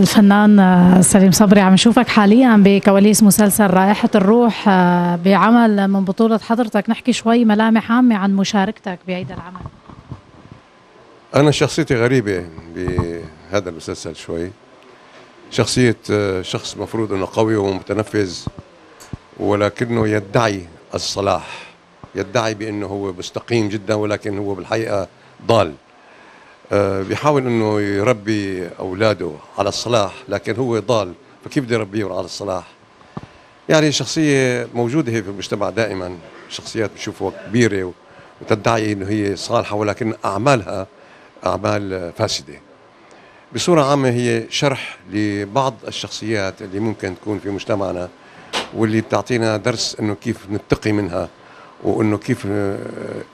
الفنان سليم صبري عم نشوفك حاليا بكواليس مسلسل رائحة الروح آه، بعمل من بطولة حضرتك. نحكي شوي ملامح عامة عن مشاركتك بهيدا العمل. أنا شخصيتي غريبة بهذا المسلسل شوي. شخصية آه، شخص مفروض أنه قوي ومتنفذ ولكنه يدعي الصلاح. يدعي بأنه هو مستقيم جدا ولكن هو بالحقيقة ضال. آه، بيحاول إنه يربي أولاده على الصلاح لكن هو ضال. فكيف بده يربيهم على الصلاح؟ يعني شخصية موجودة هي في المجتمع دائما شخصيات بنشوفها كبيرة وتدعي إنه هي صالحة ولكن أعمالها أعمال فاسدة. بصورة عامة هي شرح لبعض الشخصيات اللي ممكن تكون في مجتمعنا واللي بتعطينا درس إنه كيف نتقي منها. وإنه كيف آه،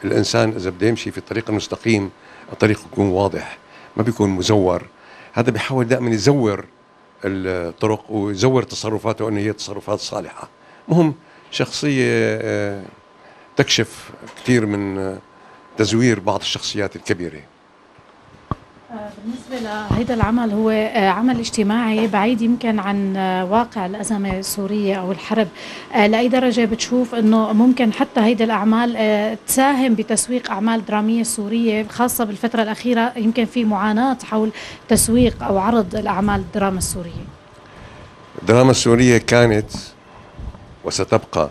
الإنسان إذا بده يمشي في الطريق المستقيم الطريق يكون واضح ما بيكون مزور. هذا بيحاول دائما يزور الطرق ويزور تصرفاته إنه هي تصرفات صالحة. مهم شخصية آه، تكشف كثير من آه، تزوير بعض الشخصيات الكبيرة. بالنسبة لهذا العمل هو آه، عمل اجتماعي بعيد يمكن عن آه، واقع الأزمة السورية أو الحرب. آه، لأي درجة بتشوف أنه ممكن حتى هيدي الأعمال تساهم بتسويق أعمال درامية سورية خاصة بالفترة الأخيرة يمكن في معاناة حول تسويق أو عرض الأعمال الدراما السورية. الدراما السورية كانت وستبقى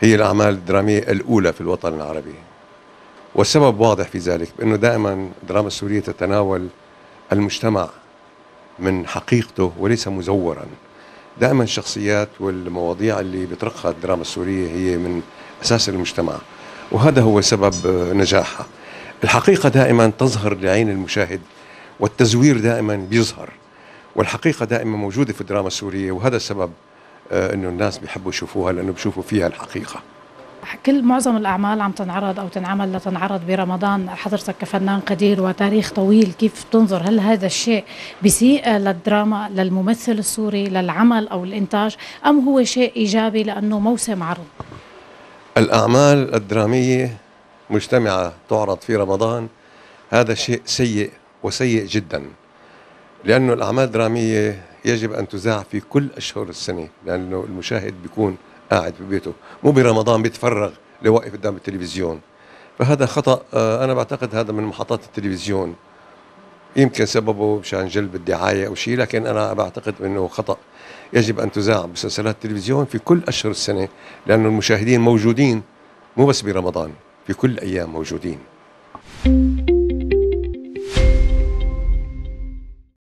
هي الأعمال الدرامية الأولى في الوطن العربي. والسبب واضح في ذلك بأنه دائما الدراما السورية تتناول المجتمع من حقيقته وليس مزورا. دائما الشخصيات والمواضيع اللي بترقها الدراما السورية هي من أساس المجتمع وهذا هو سبب نجاحها. الحقيقة دائما تظهر لعين المشاهد والتزوير دائما بيظهر والحقيقة دائما موجودة في الدراما السورية وهذا السبب آه، إنه الناس بيحبوا يشوفوها لأنه بيشوفوا فيها الحقيقة. كل معظم الأعمال عم تنعرض أو تنعمل لتنعرض برمضان. حضرتك كفنان قدير وتاريخ طويل كيف تنظر؟ هل هذا الشيء بيسيء للدراما للممثل السوري للعمل أو الإنتاج أم هو شيء إيجابي لأنه موسم عرض؟ الأعمال الدرامية مجتمعة تعرض في رمضان. هذا شيء سيء وسيء جدا لأنه الأعمال الدرامية يجب أن تذاع في كل أشهر السنة لأنه المشاهد بيكون قاعد في بيته. مو برمضان بيتفرغ لوقف قدام التلفزيون. فهذا خطأ آه، أنا بعتقد هذا من محطات التلفزيون. يمكن سببه مشان جلب الدعاية أو شيء لكن أنا بعتقد إنه خطأ. يجب أن تذاع مسلسلات التلفزيون في كل أشهر السنة لأنه المشاهدين موجودين مو بس برمضان في كل أيام موجودين.